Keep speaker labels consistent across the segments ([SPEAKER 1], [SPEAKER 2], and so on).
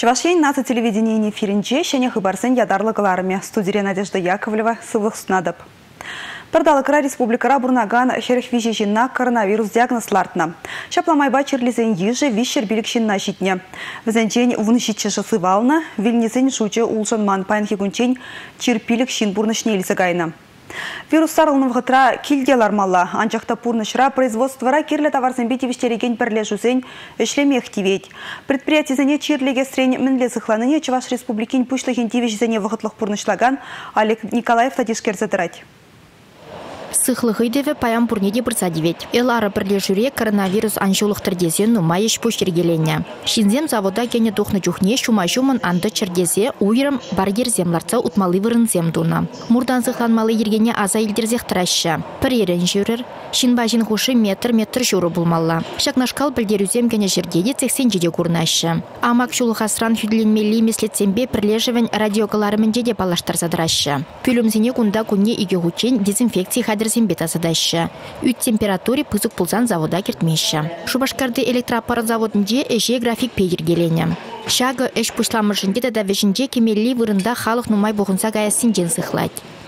[SPEAKER 1] Чавашен нация телевидение эфирінче шәне хыбарсын ядарлы кыларыме. Студия Надежда Яковлева сывлық сунадып. Пырдалықыра республикара бұрнаган херіх жинна коронавирус диагнозлартына. Шапламайба черлізен ежі вишер билікшінна житне. Візенчен вұн житчішы сывалны, вильнезен жучы улшын ман пайынхи күнчен черпилік шин Вирус сарылны вғытра килделар малла. Анчақта пурнышра производствора керлі товарсын бетевіштереген бірле жүзен ішлемех тивет. Предприятизіне чирлеге срен мінле зықланыне Чуваш Республикин пушлығын тивешізіне вғытлық пурнышлаган Олег Николаев тадишкер задырать
[SPEAKER 2] сыхлыхыйдеве паян пурнеде бұрса девет. Элара бірле жүре коронавирус аншулық тірдезен нумай еш пұштергелене. Шинзем завода кене тухны чухне шума шумын анды чердезе уйрым баргер земларца утмалы вырынзем дуна. Мурдан сыхланмалы ергене аза илдерзех тыраща. Пір ерен жүрір, шинбажин хушы метр метр жүрі булмалла. Шакнашкал білдерузем кене жердеде цексен жеде курнашы. Амак шулық асран хүдленмелі меслетсембе пірлежевен радиогаларымен жеде балаштар задырашы. Пүлімзіне кунда күнне иге хучен дезинфекция хадырзембе тазадаща. Үт температуре пызык пулзан завода кертмеші. Шубашкарды электроаппарат заводынде эже график пейдергелене. Шагы эш пушламышынде да вешінде кемелли вырында халық нумай бұғынса гаясын жен.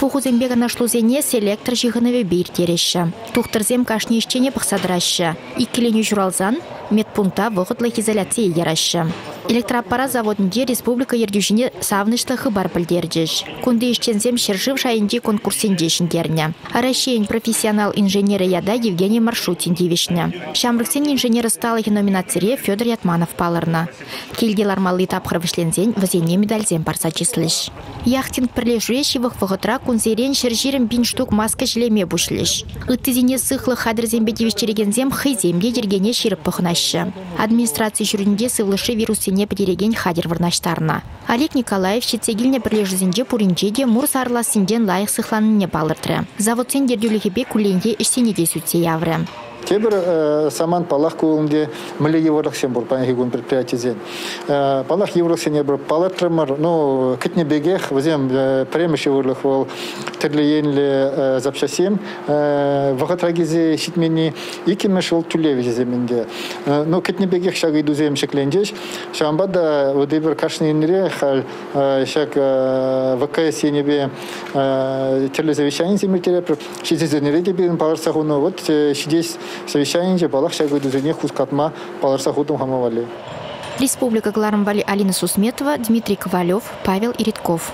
[SPEAKER 2] Пухузембега нашлузене селектор жиғыныве тереші. Тухтырзем кашни ишчене пықсадырашы. Иккелене журалзан, медпункта вғытлы изоляция ерашы. Электроаппарат заводынде республика ердюжіне савнышты хыбар білдердіш. Күнді ішчензем шыршыв шайынде конкурсенде шіндеріне. Арашейн профессионал инженері яда Евгений Маршрутин девишне. Шамрыксен инженері сталығы номинацире Федор Ятманов палырна. Келдел армалы тапқыр вішлензен вазене медальзен барса числыш. Яхтинг пірлешуе шивық шыржирім бин штук маска жилеме бұшлыш. Үттізіне сықлы хадырзембе девиштерегензем хыземде дергене ширіп пұхынашы. Администрация жүрінде сывлышы вирусене бідереген хадир вырнаштарына. Олег Николаев шетсегіліне бірлежізінде пуринже де мұр сарласынден лайық сықланыне балыртыры. Завод сен дердюлігі куленде іштенеде сүтсе явры.
[SPEAKER 3] Тебір ә, саман палах кулынде мілі еврлық сен бұл паян хигун предприятие зен. Ә, палах еврлық сен ебір палатрымыр, ну, кітне бегех, візем ә, премеш еврлық ол тірлі енлі ә, запчасем, вағат рагезе шитмені икемеш ол түлеве земенде. Ә, ну, кітне бегех шағы иду зем шеклендеш, шамба да өде бір кашны енре, хал ә, ВКС енебе ә, тірлі завещание земельтере, шизезенере дебен паларсағыны, вот шидес совещание балах шагы дүзене хускатма баларса худым хамавали.
[SPEAKER 2] Республика Гларамвали Алина Сусметова, Дмитрий Ковалев, Павел Иритков.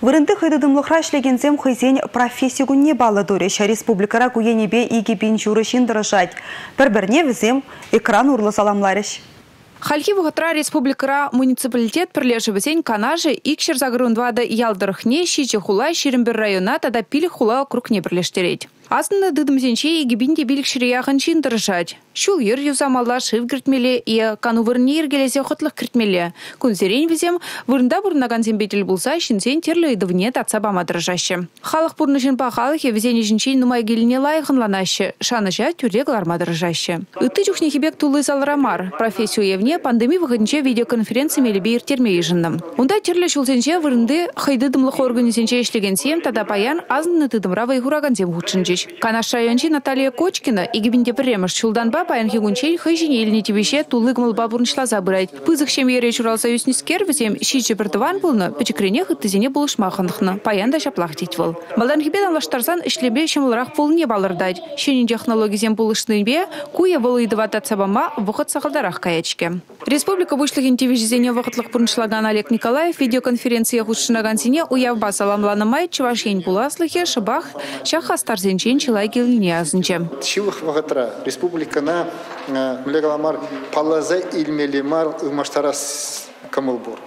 [SPEAKER 1] Вырынды хыдыдымлықра шлегензем хызен профессию не балы дөреш. Республикара куенебе иги бин жүрі шиндырышать. Бір-бірне візем экран урлы саламларыш.
[SPEAKER 4] Хальхи вғытра республикара муниципалитет бірлежі канажы икшер загрунвады ялдырықне шичі хула шерімбір района тада пил хула крукне бірлештерет. Асында дыдымзенче егібінде билік шірияғын шиндырышать. Шул ер юзамалла шыв кіртмеле, и кану вырны ергелесе құтлық кіртмеле. Күнзерен візем, вырында бұрнаган зембетел болса, шинсен терлі едівіне татса бамадыржашы. Халық бұрнышын пақалық евзен ежінчен нумай келіне лайықынланашы, шаныжа түрек лармадыржашы. Үтті жүхне хебек тулы залрамар, профессию евне пандемия выходнче видеоконференция мелі бейір терме ежінным. Онда терлі шулсенче вырынды хайдыдымлық организенче ішлеген тада паян азынны тыдымра вайгураган зем худшынчеш. Канаш райончи Наталья Кочкина игибинде премеш чулданба паян хигунчен хыжине еліне тибеше тулыгмыл бабурнышла забырайт. Пызык шем ере чурал союз нискер візем шичі бірдіван болны, печекрене хыттызене булышмақындықны, паян да шаплақ дейт бол. Балдан хибедан лаштарсан ішлебе шымылырақ болне балырдайт. Шенин технологизем булышнынбе, куя волыйдыва татсабама вұқыт сақылдарақ каячке. Республика вышлыгин тивижизене вақытлық бұрыншлаган Олег Николаев видеоконференция хушшынаган сине уявба саламланымай чувашень буласлыхе шыбах шах чылай келіне
[SPEAKER 3] вағытра республикана млегаламар палаза илмелимар умаштарас камылбур.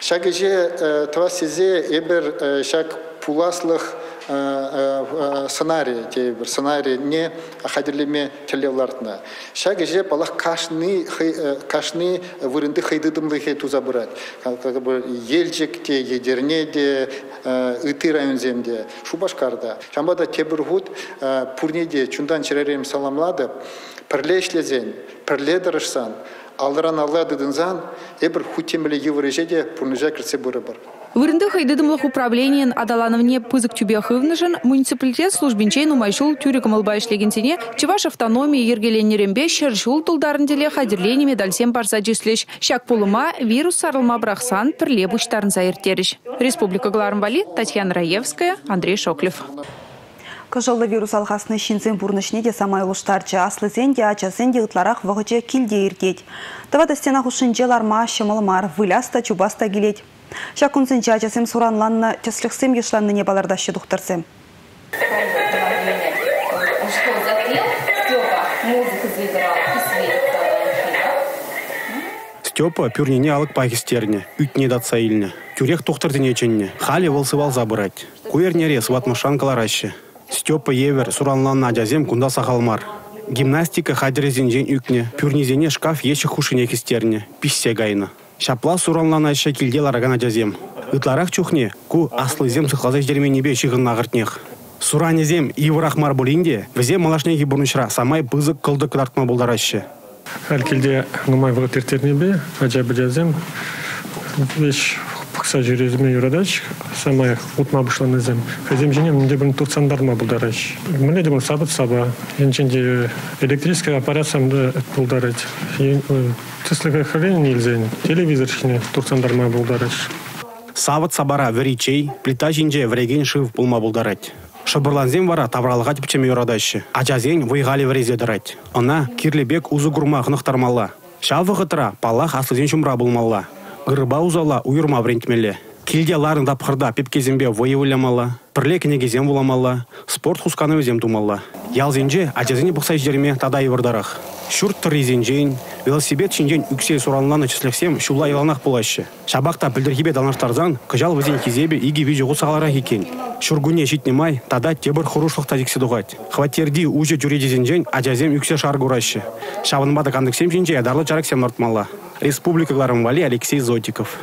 [SPEAKER 3] Шагыже твасизе эбер шак пуласлых сценарий те бір сценарий не хадирлеме телевлартна шаг же балах кашны кашны вырынды хайдыдымлы хе туза бы елжик те едерне де ыты район земде шубашкарда. Шамбада тебір гуд пурнеде чундан черерем саламлады пірлешлезен пірледірышсан алдыран алла дыдынзан эбір хутемеле еврежеде пурныжа кірсе бұры бар.
[SPEAKER 4] Вырынды хайдыдымлық управлениен адалановне пызык тюбе хывнышын муниципалитет службинчей нумайшул тюриком албайшлегенсене Чеваш автономия ергеленерембе шершул тулдарын деле хадерлене медальсен барса жислеш. Шак пулыма вирус сарылма брахсан пірле бұштарын заиртеріш. Республика Глармвали, Татьяна Раевская, Андрей Шоклев.
[SPEAKER 1] Кыжылы вирус алғасыны шинзен бұрнышне де самай ұлыштарчы аслы зенде ача де ұтларақ иртет. Тавады стена хушынче ларма шымылмар выляста чубаста келет. Шакунсенче ачасем суранланны тесіліксем ешланны не балардашы дұқтырсем.
[SPEAKER 5] Степа пюрнене алык пахистерне, ütне датса илне. Тюрех тухтырдыне ченне, хали вылсывал забырать. Куернере сватмышан калараще. Степа Евер суранланна ажазем кунда сахалмар. Гимнастика хадерезенжен үкне, пюрнезене шкаф еші хушыне кестерне, писсе гайны. Шапла суранлана еще килде лараган ажазем. Ытларах чухне, ку аслы зем сыхлаза ждерменебе шығын нағыртнех. Суранезем иврахмар булинде, взе малашнеги бурнышра самай пызык кылды кыдартма булдараще.
[SPEAKER 6] Әлкелде нумай вғытертернебе, ажабы жазем, веш пықса жүрезіме юрадач, самай утма бұшланызым. Хазем женем, менде бір турцандарма бұлдарач. Менде бір сабыт саба. Енченде электрический аппарат самды бұлдарач. Тіслігі хрен нельзен. Телевизор шіне турцандарма бұлдарач.
[SPEAKER 5] Савыт сабара веричей, плита жинже вреген шыв пулма бұлдарать. Шыбырланзем вара тавралға тіпчеме юрадашы. Ачазен вайғали врезе дырать. Она кирлебек узы гурма ғынықтармалла. Шавы ғытыра палах аслызен шумра бұлмалла. Гырба узала уйырма врентмеле. Килде ларын дапқырда пепкезембе воевыламала. Пірле кенегезем буламала. Спорт хусканы өзем тумалла. Ялзенже ачазене бұқсай жерме тадай вырдарах. Шурт тыризенжен, велосипед чинжен үксел суралынан числексем шула иланақ болашы. Шабақта білдіргебе данаштарзан, кыжал візен кезебе иги вижу ғусалара екен. Шургуне житнемай, тада тебір хұрушлық тазиксе дуғать. Хватерди уже жүредезенжен ажазем үксе шар гурашы. Шабынбады кандыксем жинже адарлы чараксем нартмалла. Республика Гларымвали Алексей Зотиков.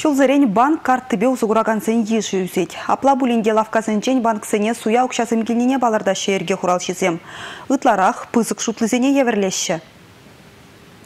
[SPEAKER 1] Шулзырень банк карттыбе узугураган сен еші үзет. Апла булинге лавказынчен банк сене суя укшасым келнене баларда шерге хуралшызем. Ытларах пызык шутлызене еверлеші.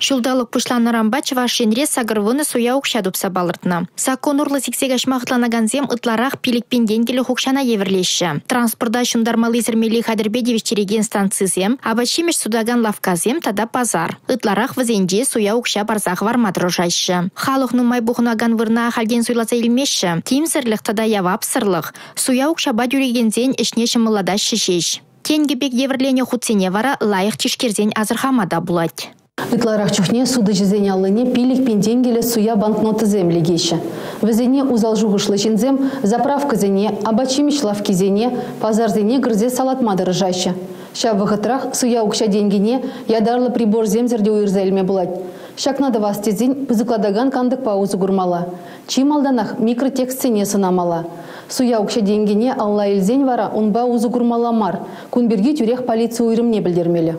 [SPEAKER 2] Шулдалық пушланарамба чывашенре сагырвыны суя укша дупса балыртна. Сакон урлы сиксегаш махтланаганзем ытларах пиликпен денгелі хукшана еверлеші. Транспорда шундармалы зірмели хадырбе станцизем, станцизем, абачимеш судаган лавказем тада пазар. Ытларах вазенде суя укша барзах вармат рожайшы. Халық нумай бұхынаган вырна халден суйласа илмеші. Тимсірлік тада явап сырлық. Суя укша бадюрегензен ішне шымылада шешеш. Кенгебек евірлене хутсене вара лайық тишкерзен азырхамада булать.
[SPEAKER 7] Ытларах чухне суды жизене алыне пилик пенденгеле суя банкноты земли геща. Везене узал жугышлы жинзем, заправка зене, абачимиш лавки зене, пазар зене грзе салатма дырыжаща. Ша вахытрах суя укша денгене, ядарлы прибор земзерде уйрзельме булать. Шакнада вастезин пызыкладаган кандык паузу гурмала. Чималданах микротекст сене сынамала. Суя укша денгене алла илзень вара унба узу гурмала мар. Кунберги тюрех полиция уйрымне білдермелі.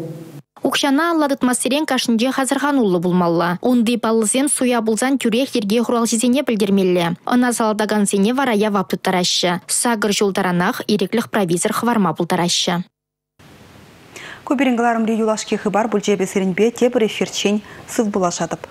[SPEAKER 2] Укшана алладытмасырен кашынже хазырхан улы булмалла. Унды паллызен суя булзан тюрех ерге хурал жезене білдермелле. Она салдаган сене варая вапту тарашы. Сагыр жолдаранах ирекліх провизор хварма бултарашы.
[SPEAKER 1] Көберіңгаларым юлашки хыбар бұл жебе сірінбе тебір эфирчен сыз булашадып.